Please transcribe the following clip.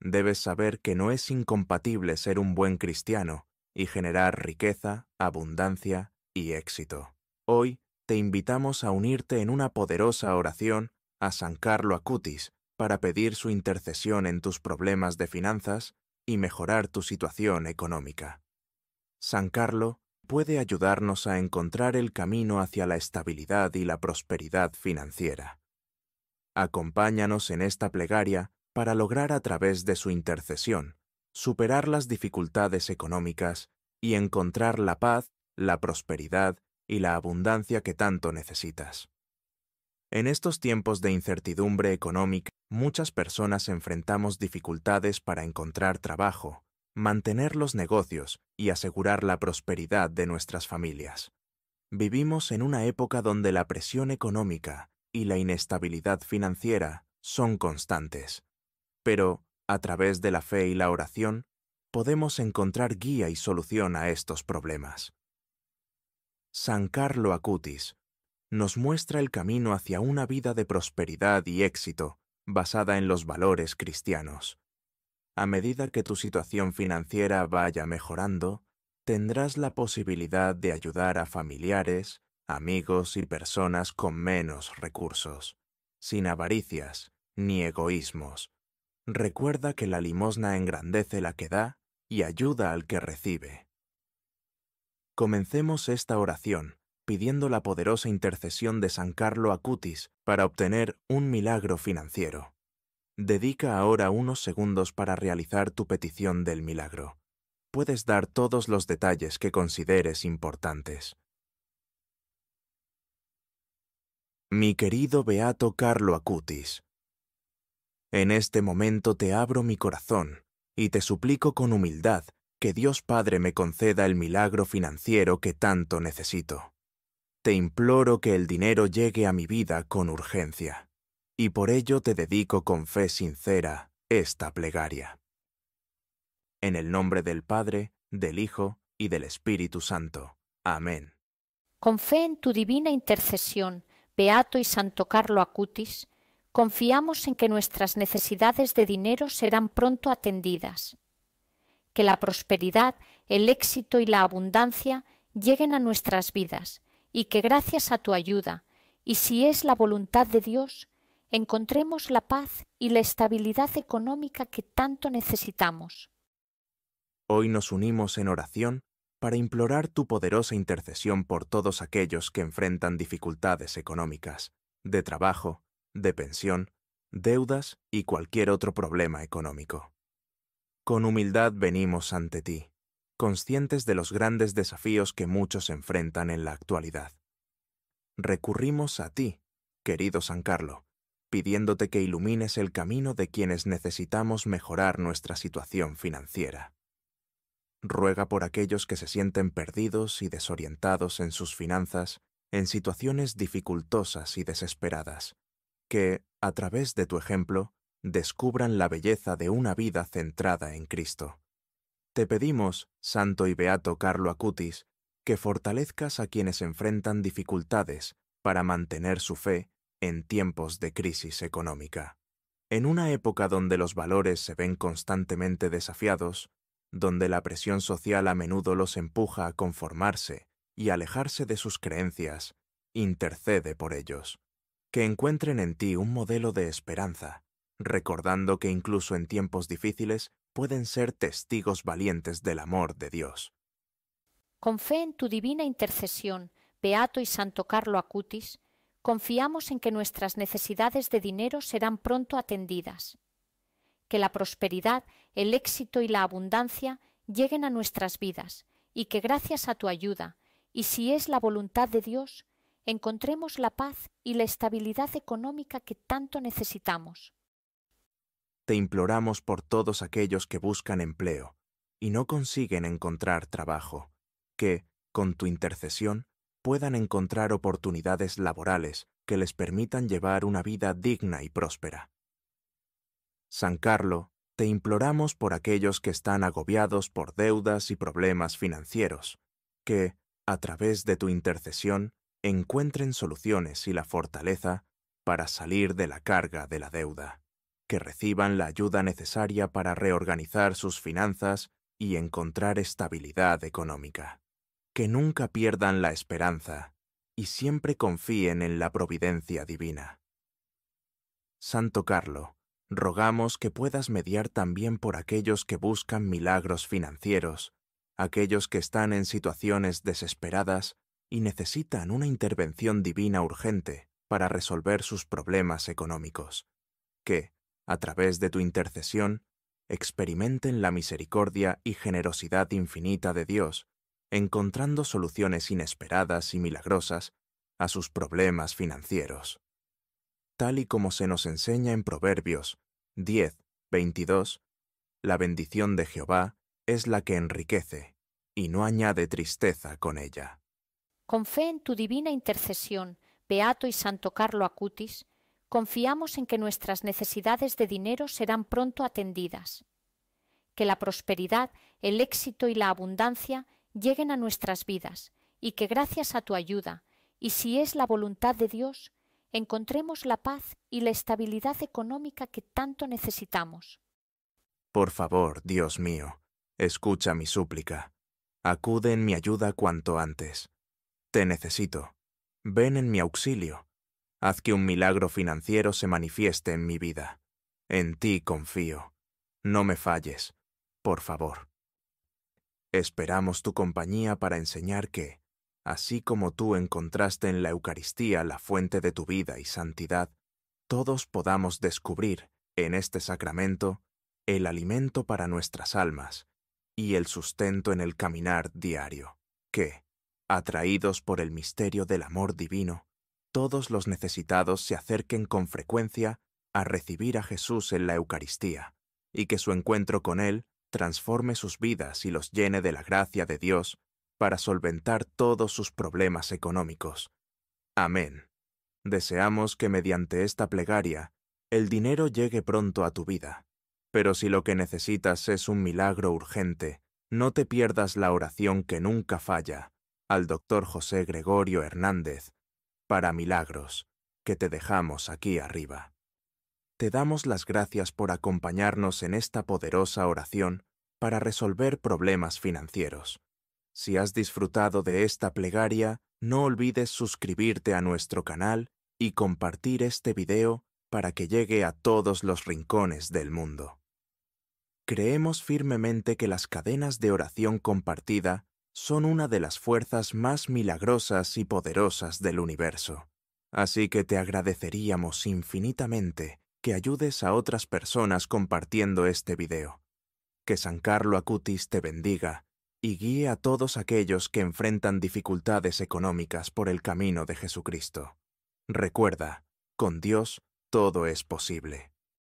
debes saber que no es incompatible ser un buen cristiano y generar riqueza, abundancia y éxito. Hoy te invitamos a unirte en una poderosa oración a San Carlo Acutis para pedir su intercesión en tus problemas de finanzas y mejorar tu situación económica. San Carlo puede ayudarnos a encontrar el camino hacia la estabilidad y la prosperidad financiera. Acompáñanos en esta plegaria para lograr a través de su intercesión superar las dificultades económicas y encontrar la paz, la prosperidad y la abundancia que tanto necesitas. En estos tiempos de incertidumbre económica, muchas personas enfrentamos dificultades para encontrar trabajo, mantener los negocios y asegurar la prosperidad de nuestras familias. Vivimos en una época donde la presión económica y la inestabilidad financiera son constantes. Pero, a través de la fe y la oración, podemos encontrar guía y solución a estos problemas. San Carlo Acutis nos muestra el camino hacia una vida de prosperidad y éxito basada en los valores cristianos. A medida que tu situación financiera vaya mejorando, tendrás la posibilidad de ayudar a familiares, amigos y personas con menos recursos, sin avaricias ni egoísmos. Recuerda que la limosna engrandece la que da y ayuda al que recibe. Comencemos esta oración pidiendo la poderosa intercesión de San Carlo Acutis para obtener un milagro financiero. Dedica ahora unos segundos para realizar tu petición del milagro. Puedes dar todos los detalles que consideres importantes. Mi querido Beato Carlo Acutis, en este momento te abro mi corazón y te suplico con humildad que Dios Padre me conceda el milagro financiero que tanto necesito. Te imploro que el dinero llegue a mi vida con urgencia, y por ello te dedico con fe sincera esta plegaria. En el nombre del Padre, del Hijo y del Espíritu Santo. Amén. Con fe en tu divina intercesión, Beato y Santo Carlo Acutis, confiamos en que nuestras necesidades de dinero serán pronto atendidas, que la prosperidad, el éxito y la abundancia lleguen a nuestras vidas y que gracias a tu ayuda, y si es la voluntad de Dios, encontremos la paz y la estabilidad económica que tanto necesitamos. Hoy nos unimos en oración para implorar tu poderosa intercesión por todos aquellos que enfrentan dificultades económicas, de trabajo, de pensión, deudas y cualquier otro problema económico. Con humildad venimos ante ti, conscientes de los grandes desafíos que muchos enfrentan en la actualidad. Recurrimos a ti, querido San Carlo, pidiéndote que ilumines el camino de quienes necesitamos mejorar nuestra situación financiera. Ruega por aquellos que se sienten perdidos y desorientados en sus finanzas en situaciones dificultosas y desesperadas, que, a través de tu ejemplo, descubran la belleza de una vida centrada en Cristo. Te pedimos, Santo y Beato Carlo Acutis, que fortalezcas a quienes enfrentan dificultades para mantener su fe en tiempos de crisis económica. En una época donde los valores se ven constantemente desafiados, donde la presión social a menudo los empuja a conformarse y alejarse de sus creencias, intercede por ellos que encuentren en ti un modelo de esperanza, recordando que incluso en tiempos difíciles pueden ser testigos valientes del amor de Dios. Con fe en tu divina intercesión, Beato y Santo Carlo Acutis, confiamos en que nuestras necesidades de dinero serán pronto atendidas, que la prosperidad, el éxito y la abundancia lleguen a nuestras vidas, y que gracias a tu ayuda, y si es la voluntad de Dios, encontremos la paz y la estabilidad económica que tanto necesitamos. Te imploramos por todos aquellos que buscan empleo y no consiguen encontrar trabajo, que, con tu intercesión, puedan encontrar oportunidades laborales que les permitan llevar una vida digna y próspera. San Carlo, te imploramos por aquellos que están agobiados por deudas y problemas financieros, que, a través de tu intercesión, encuentren soluciones y la fortaleza para salir de la carga de la deuda. que reciban la ayuda necesaria para reorganizar sus finanzas y encontrar estabilidad económica. Que nunca pierdan la esperanza y siempre confíen en la providencia divina. Santo Carlo, rogamos que puedas mediar también por aquellos que buscan milagros financieros, aquellos que están en situaciones desesperadas y necesitan una intervención divina urgente para resolver sus problemas económicos, que, a través de tu intercesión, experimenten la misericordia y generosidad infinita de Dios, encontrando soluciones inesperadas y milagrosas a sus problemas financieros. Tal y como se nos enseña en Proverbios 10, 22, la bendición de Jehová es la que enriquece y no añade tristeza con ella. Con fe en tu divina intercesión, Beato y Santo Carlo Acutis, confiamos en que nuestras necesidades de dinero serán pronto atendidas, que la prosperidad, el éxito y la abundancia lleguen a nuestras vidas, y que gracias a tu ayuda, y si es la voluntad de Dios, encontremos la paz y la estabilidad económica que tanto necesitamos. Por favor, Dios mío, escucha mi súplica. Acude en mi ayuda cuanto antes. Te necesito. Ven en mi auxilio Haz que un milagro financiero se manifieste en mi vida. En ti confío. No me falles, por favor. Esperamos tu compañía para enseñar que, así como tú encontraste en la Eucaristía la fuente de tu vida y santidad, todos podamos descubrir en este sacramento el alimento para nuestras almas y el sustento en el caminar diario, que, atraídos por el misterio del amor divino, todos los necesitados se acerquen con frecuencia a recibir a Jesús en la Eucaristía, y que su encuentro con Él transforme sus vidas y los llene de la gracia de Dios para solventar todos sus problemas económicos. Amén. Deseamos que mediante esta plegaria el dinero llegue pronto a tu vida, pero si lo que necesitas es un milagro urgente, no te pierdas la oración que nunca falla al doctor José Gregorio Hernández, para milagros, que te dejamos aquí arriba. Te damos las gracias por acompañarnos en esta poderosa oración para resolver problemas financieros. Si has disfrutado de esta plegaria, no olvides suscribirte a nuestro canal y compartir este video para que llegue a todos los rincones del mundo. Creemos firmemente que las cadenas de oración compartida son una de las fuerzas más milagrosas y poderosas del universo. Así que te agradeceríamos infinitamente que ayudes a otras personas compartiendo este video. Que San Carlo Acutis te bendiga y guíe a todos aquellos que enfrentan dificultades económicas por el camino de Jesucristo. Recuerda, con Dios todo es posible.